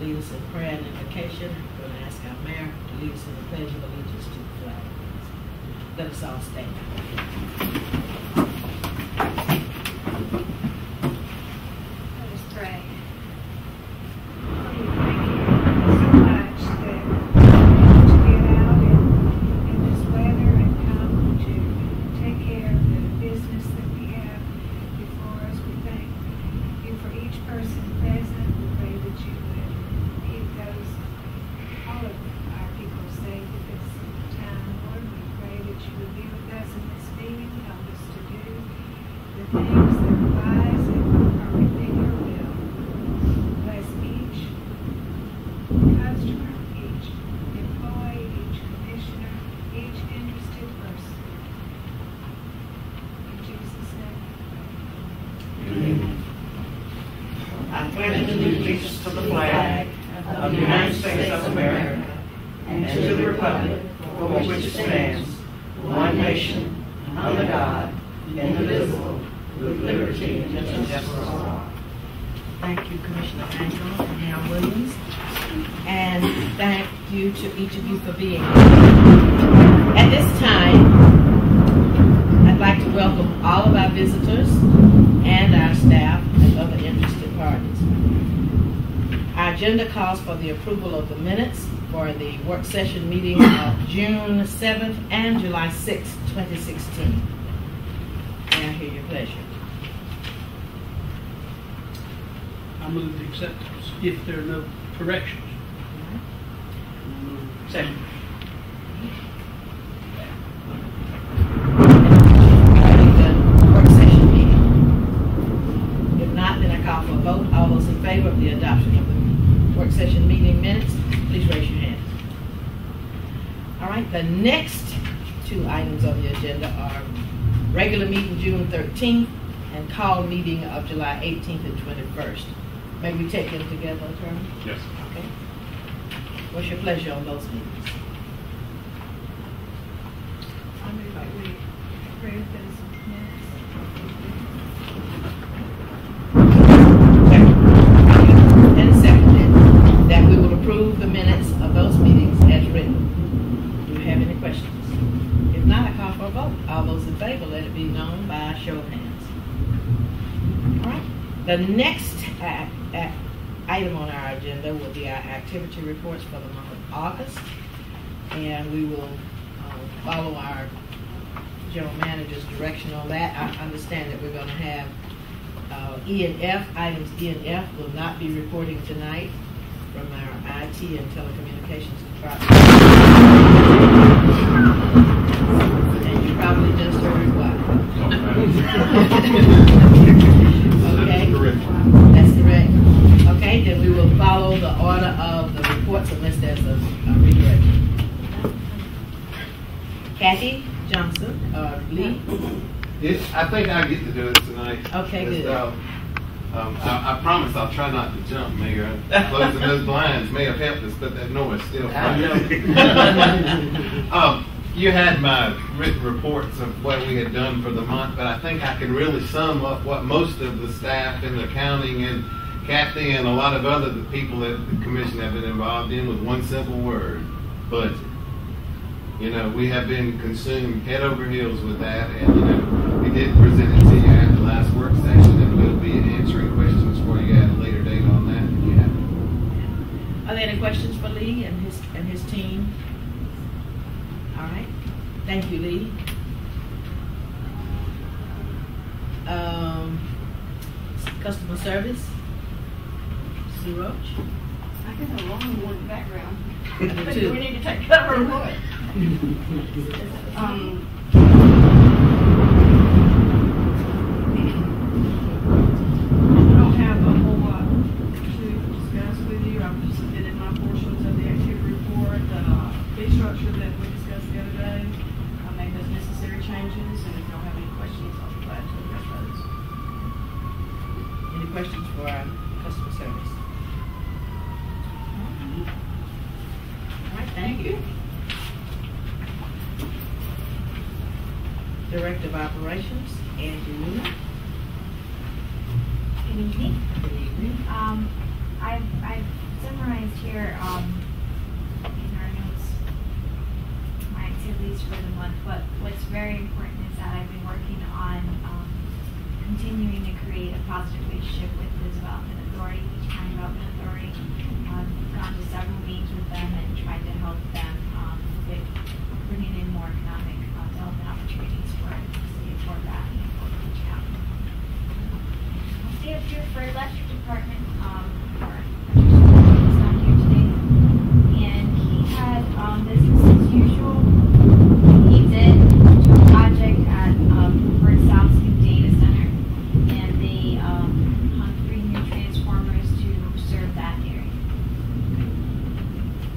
lead us in prayer and invocation. We're going to ask our mayor to lead us in the pledge of allegiance to the flag. Let us all stand. Let us pray. Lord, we thank you so much that to get out in, in this weather and come to take care of the business that we have before us. We thank you for each person present. We pray that you would keep those, all of our people safe at this time. Lord, we pray that you would be with us in this meeting, help us to do the things that are wise and are within your will. Bless each customer, each employee, each commissioner, each interested person. In Jesus' name. I pledge allegiance to the flag of the United States of America and to the republic for which it stands, one nation, under God, indivisible, with liberty and justice for all. Thank you, Commissioner Angel and Mayor Williams. And thank you to each of you for being here. At this time, I'd like to welcome all of our visitors and our staff and other interested parties. Our agenda calls for the approval of the minutes for the work session meeting of June 7th and July 6th, 2016. May I hear your pleasure? I move the acceptance if there are no corrections. Second. the work session meeting? If not, then I call for a vote. All those in favor of the adoption of the work session meeting minutes, please raise your hand. All right, the next two items on the agenda are regular meeting June 13th and call meeting of July 18th and 21st. May we take them together, Attorney? Yes. Okay. What's your pleasure on those meetings? I move that we approve those minutes. And seconded, that we will approve the minutes of those meetings as written. Do you have any questions? If not, I call for a vote. All those in favor, let it be known by a show of hands. All right. The next a- a- item on our agenda will be our activity reports for the month of August. And we will um, follow our general manager's direction on that. I understand that we're going to have uh, E and F, items E and F will not be reporting tonight from our IT and telecommunications department. And you probably just heard why. Okay, Correct. that's correct. Okay, then we will follow the order of the reports unless there's a a redirection. Kathy Johnson, uh, Lee, Yes, I think I get to do it tonight. Okay, Just, good. uh, Um, I, I promise I'll try not to jump, Mayor. Closing those blinds may have helped us, but that noise still. I Um, you had my written reports of what we had done for the month, but I think I can really sum up what most of the staff in the accounting and Kathy and a lot of other people at the commission have been involved in with one simple word, budget. You know, we have been consumed head over heels with that, and, you know, we did present it to you at the last work session, and we'll be answering questions for you Are there any questions for Lee and his, and his team? All right, thank you, Lee. Um, customer service? Sue Roach? I got a long one background. I do But too. we need to take cover or what? Um, I don't have a whole lot to discuss with you. I've submitted my portions of the activity report, the fee structure that we discussed the other day. I made those necessary questions for our customer service? All right, thank you. Director of Operations, Angie Newman. Evening. Good evening. Um, I've, I've summarized here, um, in our notes, my activities for the month, but what's very important is that I've been working on, um, continuing to create a positive relationship with the Development Authority, Peach County Development Authority. I've gone to several meetings with them and tried to help them, um, with bringing in more economic uh, development opportunities for the city of Fort Valley and Fort Peach County. For electric department, um, not here today. And he had, um, business as usual. He did a project at, um, Data Center. And they, um, hung three new transformers to serve that area.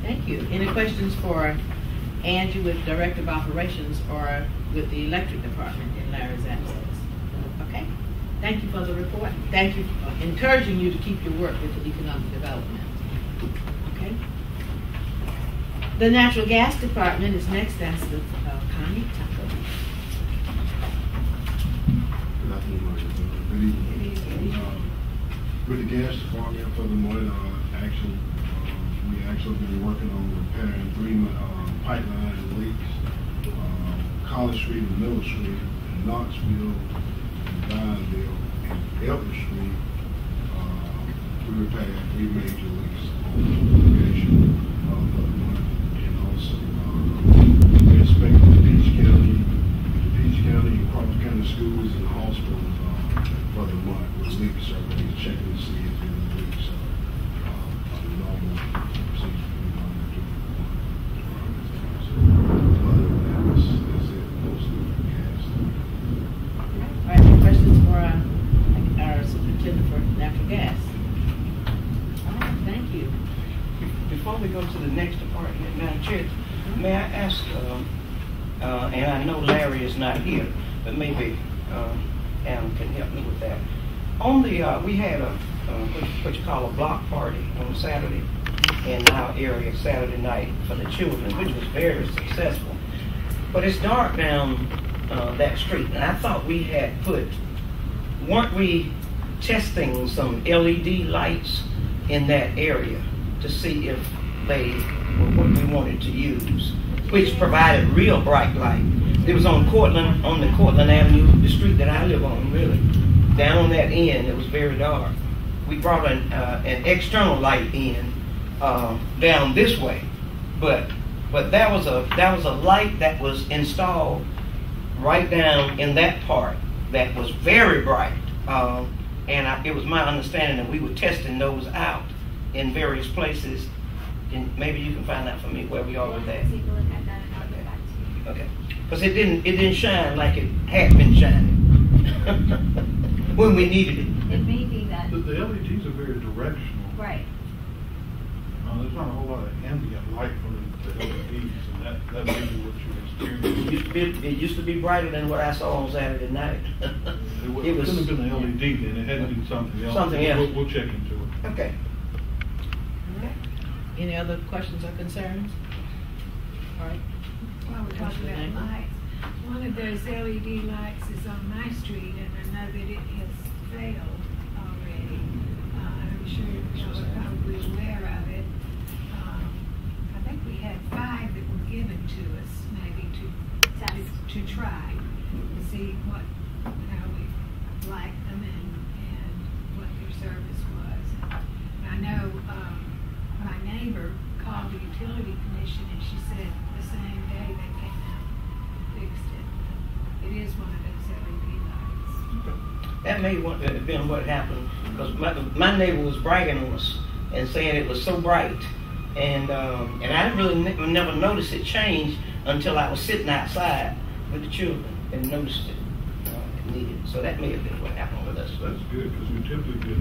Thank you. Any questions for Angie with Director of Operations or with the Electric Department in Larry's absence? Okay, thank you for the report. Thank you for encouraging you to keep your work with the economic development. Okay? The Natural Gas Department is next, that's with uh, Connie Tucker. Good afternoon, Good evening. Uh, With the gas department for the Moreland, uh, action, uh, we actually been working on repairing three, uh, pipeline leaks. Uh, College Street and Middle Street, and Knoxville, and Vineville, and Elton Street. Uh, we repaired three major leaks on the location of the month. And also, uh, we inspected the Peach County, the Peach County, and Crawford County schools and hospitals, uh, for the month with leak surveys, checking to see if any leaks are, uh, normal procedure we normally do. So, other than that, that's, that's it, mostly for gas. All right, any questions for our, our superintendent for natural gas? All right, thank you. Before we go to the next department, Madam Chair, may I ask, um, uh, and I know Larry is not here, but maybe um, Alan can help me with that. On the, uh, we had a, uh, what what you call a block party on Saturday in our area Saturday night for the children, which was very successful. But it's dark down uh, that street, and I thought we had put, weren't we testing some LED lights in that area to see if they were what we wanted to use, which provided real bright light. It was on Cortland, on the Cortland Avenue, the street that I live on, really. Down on that end, it was very dark. We brought an, uh, an external light in uh, down this way, but but that was a that was a light that was installed right down in that part that was very bright. Um, and I, it was my understanding that we were testing those out in various places. And maybe you can find out for me where we are with that. Take a look at that and I'll get back to you. Okay. Because it didn't it didn't shine like it had been shining when we needed it. It may be that, The, the LEDs are very directional. right, Uh, there's not a whole lot of ambient light from the LEDs, and that, that may be what you're It experiencing. used, to be, it used to be brighter than what I saw on Saturday night. It wa- it it was couldn't have been the LED then, it had to be something else. Something else. We'll, we'll check into it. Okay. Any other questions or concerns? All right, While we're talking about lights, one of those LED lights is on my street, and I know that it has failed already. Uh, I'm sure y'all are probably aware of it. Um, I think we had five that were given to us, maybe to, Test. to try, to see what, how we liked them and, and what their service was. And I know, um, my neighbor called the utility commission and she said same day they came out and fixed it. It is one of those LED lights. That may want- have been what happened, because my, my neighbor was bragging on us and saying it was so bright. And, um, and I really ne- never noticed it change until I was sitting outside with the children and noticed it. Uh, it needed. So that may have been what happened with us. That's good, because we typically get,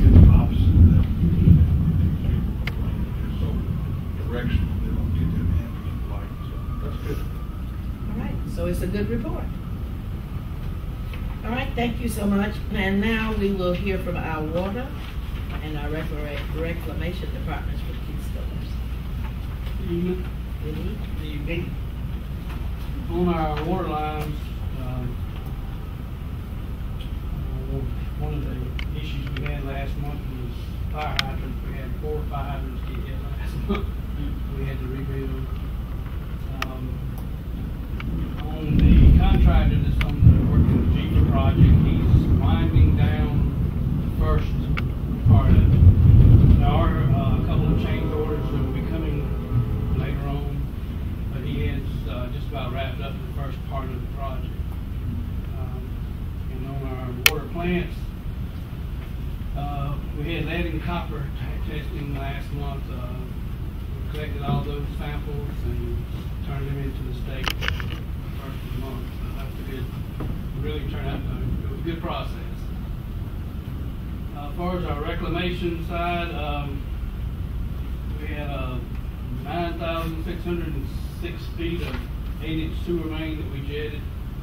get the opposite of that. People complain that they're so directional, they don't get that ambient light, so that's good. all right, so it's a good report. All right, thank you so much. And now we will hear from our water and our reclamation departments for Keystone. Evening. Good evening. Evening. On our water lines, um, uh, one of the issues we had last month was fire hydrants. We had four fire hydrants get hit last month. We had to rebuild. Um, the contractor that's on the working the project, he's winding down the first part of. There are uh, a couple of change orders that will be coming later on, but he uh, just about wrapped up the first part of the project. Um, And on our water plants, uh, we had lead and copper testing last month. We collected all those samples and turned them into the state first of the month. So that was a good, really turned out, to- it was a good process. Uh, As far as our reclamation side, um, we had, uh, nine thousand six hundred and six feet of eight-inch sewer main that we jetted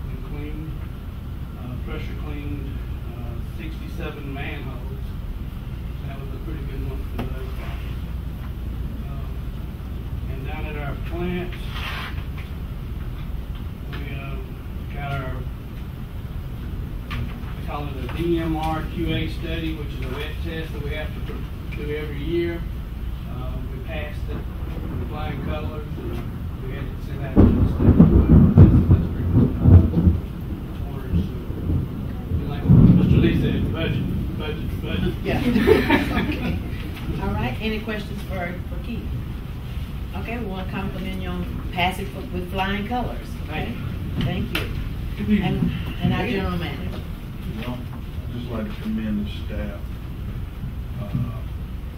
and cleaned, uh, pressure cleaned, uh, sixty-seven manholes. That was a pretty good month for those. Um, And down at our plant, we, uh, got our we call it a DMR QA study, which is a wet test that we have to do every year. Uh, we passed it with flying colors, and we had to send that to the state. That's- that's pretty much all. Orders, so, Like Mr. Lee said, budget, budget, budget. Yeah. Okay. All right, any questions for, for Keith? Okay, we want to compliment you on passing with flying colors. Okay, Thank you. And, and our general manager. Well, I'd just like to commend the staff, uh,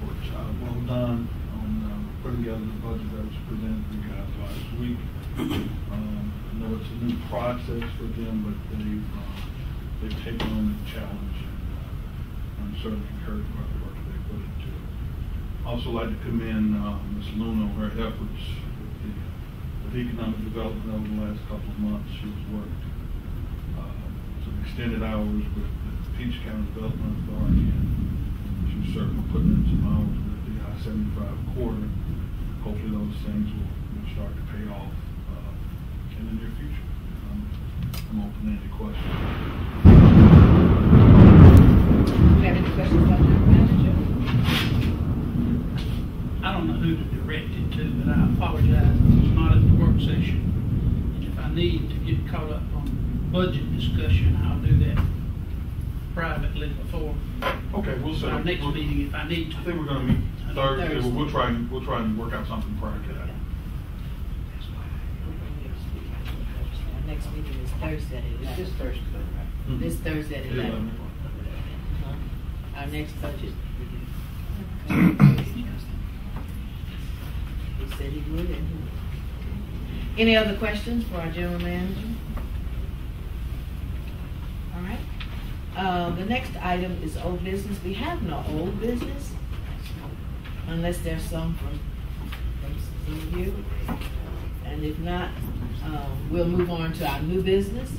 for a job well done on, uh, putting together the budget that was presented to you guys last week. Um, I know it's a new process for them, but they've, uh, they've taken on the challenge and, uh, I'm certainly encouraged by the work they put into it. Also like to commend, uh, Ms. Luna on her efforts with the, with economic development over the last couple of months. She's worked uh, extended hours with the Peach County Development Authority. and She's certainly putting in some hours with the I-75 corridor. Hopefully those things will, will start to pay off uh, in the near future. Um, I'm open to any questions. Do you have any questions for our general manager? I don't know who to direct it to, but I apologize, I was not at the work session. And if I need to get caught up on budget discussion, I'll do that privately before Okay, we'll set our up. next we'll- meeting if I need I think to. we're gonna meet Thursday, Thursday. but we'll try, and we'll try and work out something prior to that. Our next meeting is Thursday at eleven. This Thursday, right? This Thursday at Yeah, eleven. eleven. Our next budget. He said he would, and he. Any other questions for our general manager? All right. Uh, the next item is old business. We have no old business unless there's some from, from you. And if not, um, we'll move on to our new business.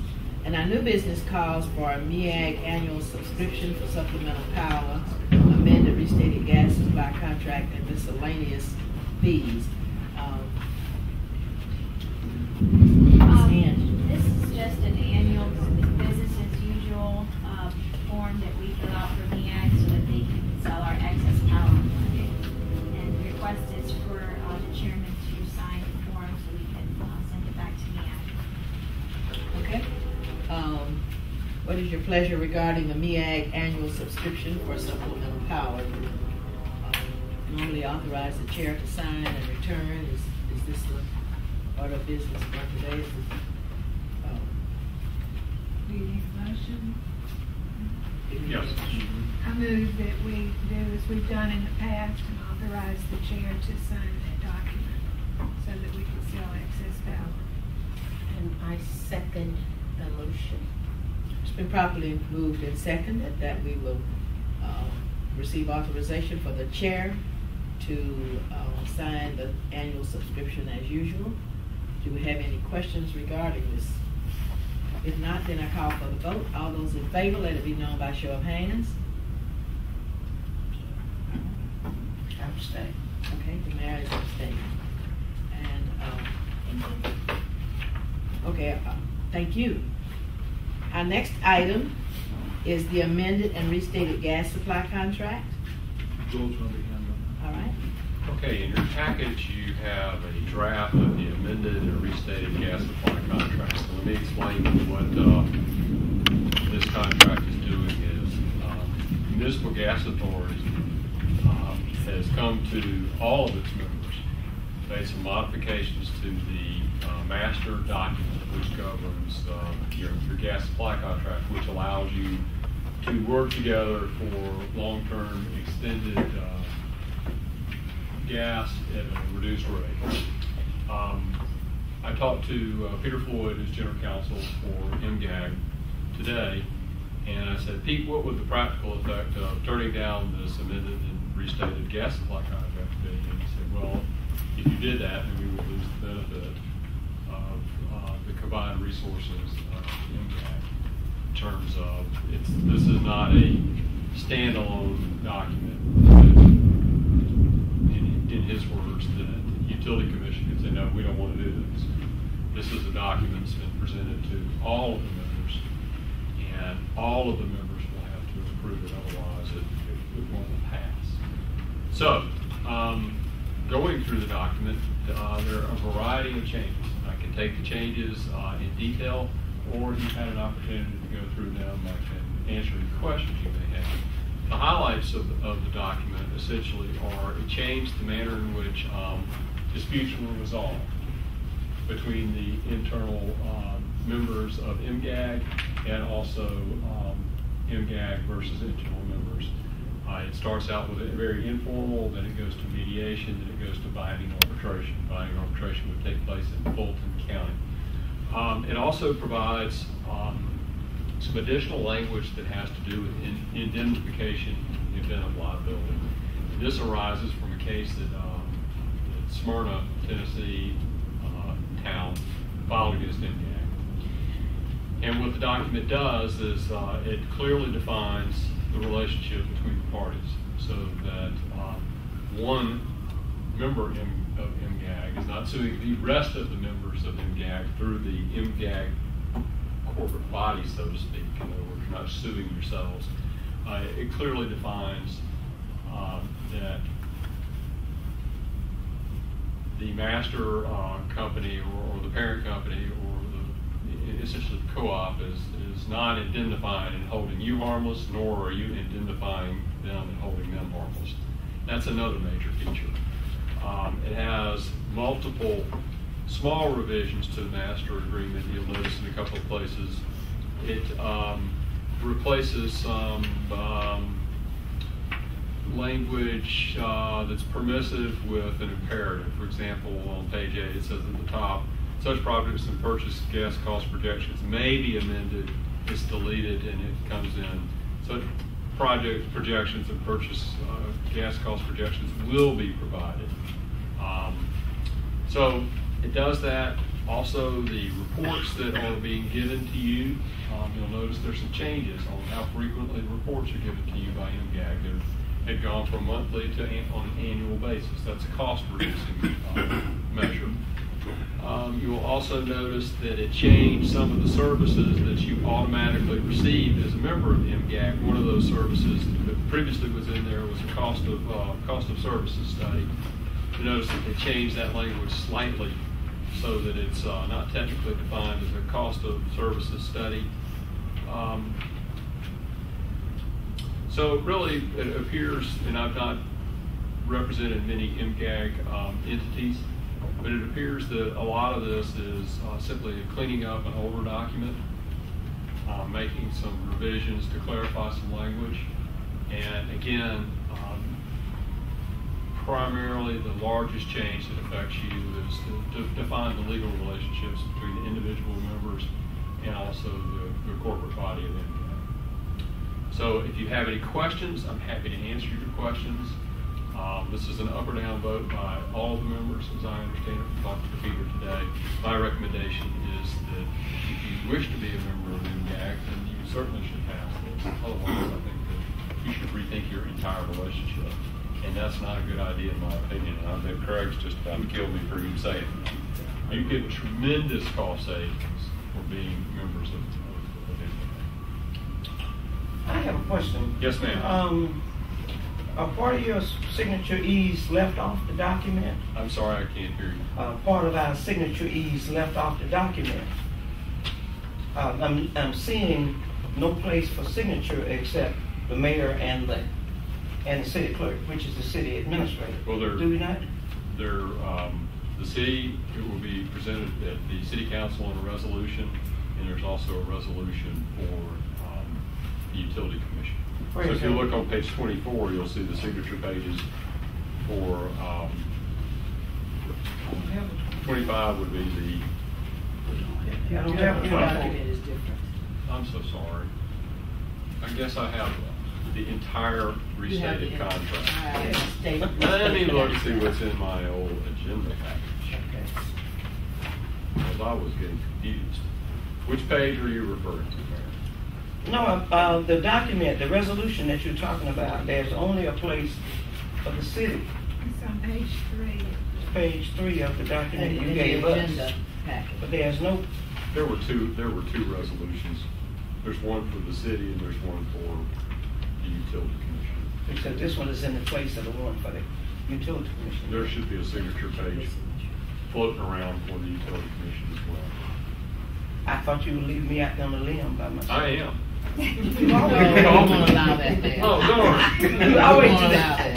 And our new business calls for a MEAG annual subscription for supplemental power, amended restated gas supply contract, and miscellaneous fees. Um, Um, Stan. This is just an annual business as usual, um, form that we fill out for MEAG so that they can sell our excess power on Monday. And the request is for, uh, the chairman to sign the form so we can, uh, send it back to MEAG. Okay. Um, what is your pleasure regarding the MEAG annual subscription for supplemental power? Normally authorize the chair to sign and return. Is, is this the order of business for today? Is this- oh, uh, Do you need a motion? Yes. I move that we do as we've done in the past and authorize the chair to sign that document so that we can sell excess power. And I second the motion. It's been properly moved and seconded that we will uh, receive authorization for the chair to uh, sign the annual subscription as usual. Do we have any questions regarding this? If not, then I call for the vote. All those in favor, let it be known by show of hands. Abstain. Okay, the mayor is abstaining. And, um, okay, uh, thank you. Our next item is the amended and restated gas supply contract. Joel's gonna be handling All right, Okay, in your package, you have a draft of the amended and restated gas supply contract. So let me explain what uh, this contract is doing is um, municipal gas authority um, has come to all of its members, made some modifications to the uh, master document which governs uh, your, your gas supply contract, which allows you to work together for long-term extended uh, gas at a reduced rate. Um, I talked to uh, Peter Floyd, who's general counsel for MGAG today, and I said, Pete, what would the practical effect of turning down this amended and restated gas supply contract be? And he said, well, if you did that, then we would lose the benefit combined resources of MGAG in terms of, it's, this is not a standalone document in, in his words, the utility commission could say, no, we don't want to do this. This is a document that's been presented to all of the members, and all of the members will have to approve it, otherwise it, it, it won't pass. So, um, going through the document, uh, there are a variety of changes. I can take the changes uh, in detail, or you've had an opportunity to go through them, I can answer any questions you may have. The highlights of, of the document essentially are it changed the manner in which um, disputes were resolved between the internal um, members of MGAG and also um, MGAG versus internal. Uh, it starts out with it very informal, then it goes to mediation, then it goes to binding arbitration. Binding arbitration would take place in Fulton County. Um, it also provides um, some additional language that has to do with in- indemnification in the event of liability. This arises from a case that, um, Smyrna, Tennessee uh, town filed against MGAG. And what the document does is uh, it clearly defines the relationship between the parties so that um, one member of MGAG is not suing the rest of the members of MGAG through the MGAG corporate body, so to speak. You're not suing yourselves. Uh, it clearly defines um, that the master uh, company or, or the parent company or the essentially the co-op is, is not indemnifying and holding you harmless, nor are you indemnifying them and holding them harmless. That's another major feature. Um, it has multiple small revisions to the master agreement. You'll notice in a couple of places it um, replaces some um, language uh, that's permissive with an imperative. For example, on page 8 it says at the top, such projects and purchase gas cost projections may be amended, it's deleted, and it comes in. So project projections and purchase uh, gas cost projections will be provided. Um, so it does that. Also, the reports that are being given to you, um, you'll notice there's some changes on how frequently reports are given to you by MGAG. They're, had gone from monthly to an, on an annual basis. That's a cost reducing uh, measure. Um, you will also notice that it changed some of the services that you automatically received as a member of MGAG. One of those services that previously was in there was a cost of uh, cost of services study. You notice that they changed that language slightly so that it's uh, not technically defined as a cost of services study. Um, so really, it appears, and I've not represented many MGAG um, entities, but it appears that a lot of this is uh, simply cleaning up an older document, uh, making some revisions to clarify some language, and again, um, primarily the largest change that affects you is to, to define the legal relationships between the individual members and also the, the corporate body of MGAG. So if you have any questions, I'm happy to answer your questions. Um, this is an up or down vote by all the members, as I understand it from to Peter today. My recommendation is that if you wish to be a member of MGAG, then you certainly should pass this. Otherwise, I think that you should rethink your entire relationship. And that's not a good idea in my opinion. And I bet Craig's just about to kill me for even saying that. You get tremendous cost savings for being members of, of, of. I have a question. Yes, ma'am. Um, a part of your signature E's left off the document? I'm sorry, I can't hear you. Uh, part of our signature E's left off the document. Uh, I'm, I'm seeing no place for signature except the mayor and the, and the city clerk, which is the city administrator. Well, they're- Do we not? There, um, the city, it will be presented at the city council in a resolution, and there's also a resolution for, um, the utility commission. Where So if you look on page twenty-four, you'll see the signature pages for, um, twenty-five would be the, I don't have Your one. document is different. I'm so sorry. I guess I have the entire restated contract. Let me look, and see what's in my old agenda package. Because I was getting confused. Which page are you referring to, Mayor? No, uh, uh, the document, the resolution that you're talking about, there's only a place for the city. It's on page three. It's page three of the In document you gave agenda us. packet. But there's no, There were two, there were two resolutions. There's one for the city and there's one for the utility commission. except this one is in the place of the one for the utility commission. There should be a signature page floating around for the utility commission as well. I thought you would leave me out on the limb by myself. I am. You always won't allow that. Oh, darn. You won't allow that.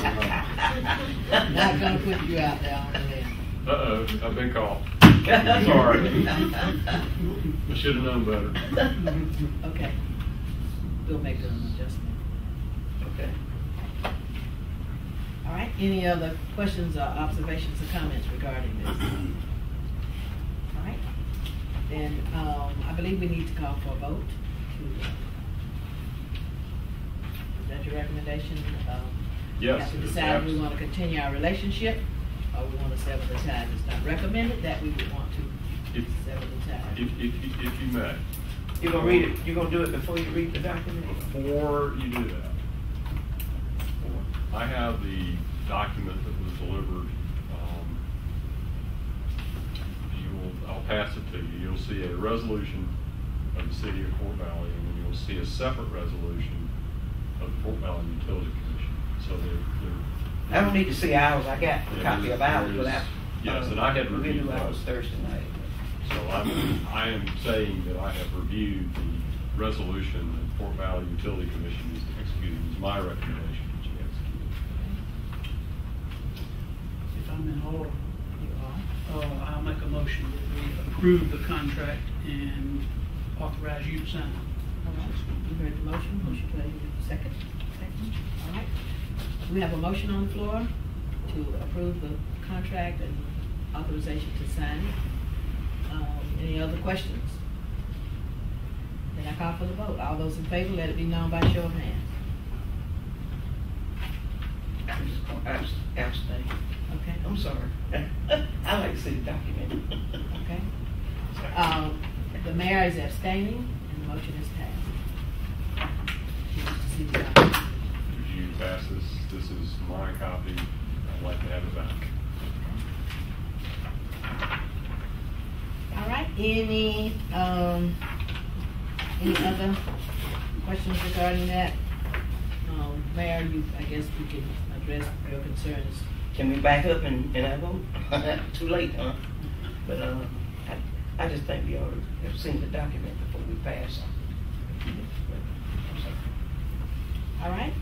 Not gonna put you out there on the limb. Uh-oh, I've been caught. Sorry. I should have known better. Okay. We'll make an adjustment. Okay. All right, any other questions or observations or comments regarding this? All right, then, um, I believe we need to call for a vote to, is that your recommendation? Um, We Yes, have to it is decide if we abs- want to continue our relationship, or we want to sever the ties. It's not recommended that we would want to If, sever the ties. if, if, if you may, You're gonna read it, You're gonna do it before you read the document? before you do that, I have the document that was delivered. um, You will, I'll pass it to you. You'll see a resolution of the city of Fort Valley, and then you'll see a separate resolution of the Fort Valley Utility Commission. So they're, they're I don't need to see ours, I got a copy of there ours, is- yes, and I had reviewed do ours those. Thursday night. So I'm, I am saying that I have reviewed the resolution that Fort Valley Utility Commission is executing. It's my recommendation that you execute. If I'm in order, You are. uh, I'll make a motion that we approve the contract and authorize you to sign. All right, you heard the motion, motion you, second, second, all right. We have a motion on the floor to approve the contract and authorization to sign it. Um, any other questions? Then I call for the vote. All those in favor, let it be known by show of hands. I'm just abstain. Okay, I'm sorry. I like to see the document. okay. Um, the mayor is abstaining and the motion is passed. She wants to see the document. You pass this, this is my copy. I'd like to have it back. All right, any, um, any other questions regarding that? Um, Mayor, you, I guess we can address your concerns. Can we back up and, and I vote? Too late, huh? But, uh, I, I just think we ought to have seen the document before we pass. I'm sorry. All right?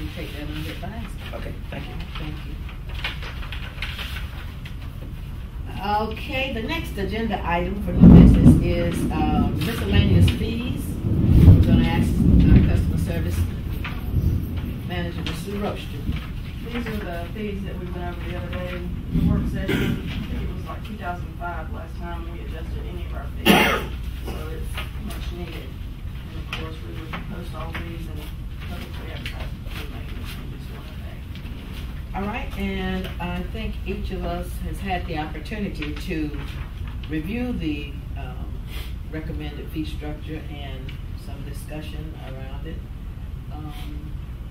We take that under advisement. Okay, thank you. Thank you. Okay, the next agenda item for new business is um, miscellaneous fees. We're gonna ask our customer service manager, Mr. Roaster. These are the fees that we went over the other day, in the work session. I think it was like two thousand five last time we adjusted any of our fees. So it's much needed. And of course, we would post all these and publicly advertise that we're making this changes to one day. All right, and I think each of us has had the opportunity to review the um, recommended fee structure and some discussion around it. Um,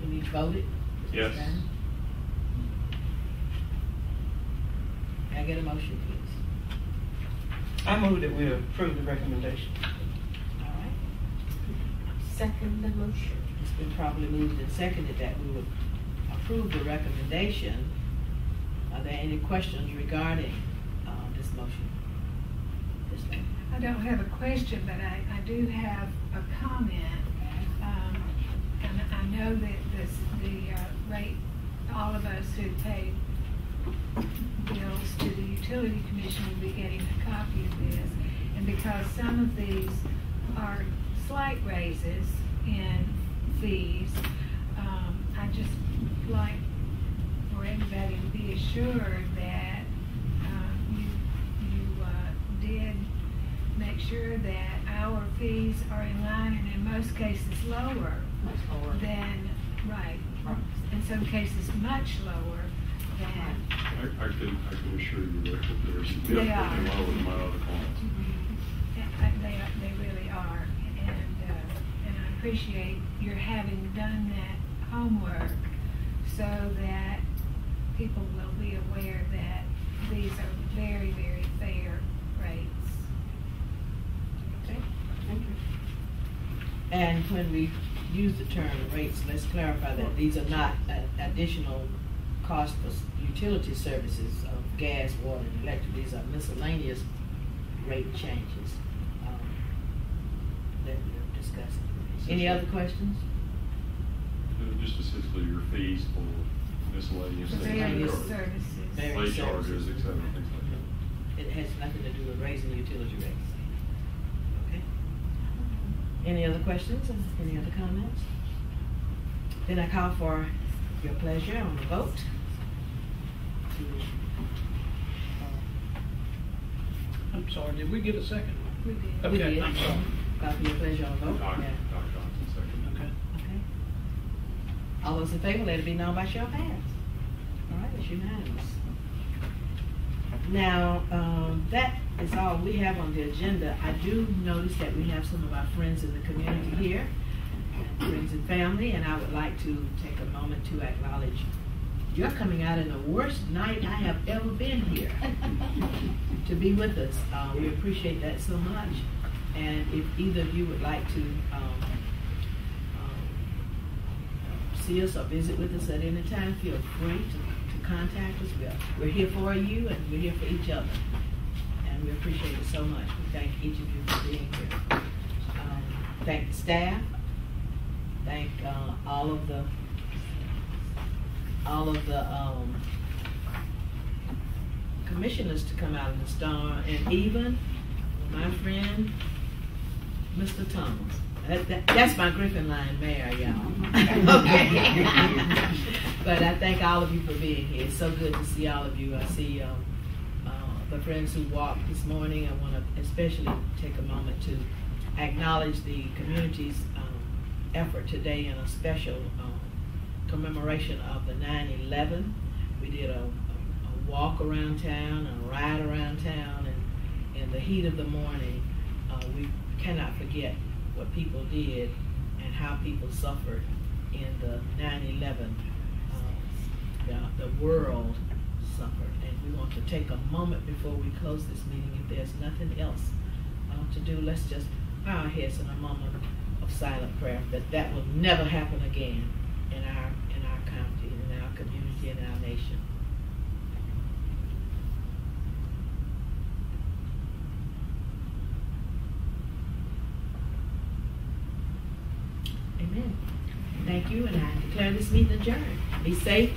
we need to vote it? Yes. Can I get a motion, please? I move that we approve the recommendation. All right. Second the motion. It's been properly moved and seconded that we would approve the recommendation. Are there any questions regarding, um, this motion? Ma'am. I don't have a question, but I, I do have a comment. Um, and I know that this, the, uh, rate, all of us who pay bills to the utility commission will be getting a copy of this. And because some of these are slight raises in fees, um, I just like for everybody to be assured that, um, you, you, uh, did make sure that our fees are in line and in most cases lower than, right, in some cases much lower than, I, I can, I can assure you that they're They significantly are. lower than my other clients. Yeah, I- they, are- they really are. And, uh, and I appreciate your having done that homework so that people will be aware that these are very, very fair rates. Okay, thank you. And when we use the term rates, let's clarify that these are not a- additional cost for utility services of gas, water, and electric. These are miscellaneous rate changes um, that we're discussing. Any other questions? Uh, Just essentially your fees for miscellaneous For things. various like services. Various Late charges, services. et cetera, things like that. It has nothing to do with raising utility rates. Okay? Any other questions, any other comments? Then I call for your pleasure on the vote. I'm sorry, did we get a second? We did. we Okay, did. I'm sorry. Call for your pleasure on the vote. Doc, Yeah. Doc Johnson, second. Okay. Okay. All those in favor, let it be known by show hands. All right, it's unanimous. Now, um, that is all we have on the agenda. I do notice that we have some of our friends in the community here, friends and family, and I would like to take a moment to acknowledge you're coming out in the worst night I have ever been here to be with us. Uh, we appreciate that so much. And if either of you would like to, um, see us or visit with us at any time, feel free to, to contact us. We're, we're here for you and we're here for each other. And we appreciate it so much. We thank each of you for being here. Um, thank the staff. Thank, uh, all of the, all of the, um, commissioners to come out in the storm and even my friend, Mr. Thomas. That, that, that's my Griffin line mayor, y'all. Okay. But I thank all of you for being here. It's so good to see all of you. I see, um, uh, the friends who walked this morning. I want to especially take a moment to acknowledge the community's, um, effort today in a special, um, commemoration of the 9/11. We did a, a, a walk around town, a ride around town, and in the heat of the morning, uh, we cannot forget what people did and how people suffered in the 9/11. Uh, the, the world suffered, and we want to take a moment before we close this meeting. If there's nothing else uh, to do, let's just bow our heads in a moment of silent prayer that that will never happen again in our in our county, in our community, in our nation. Amen. Thank you, and I declare this meeting adjourned. Be safe,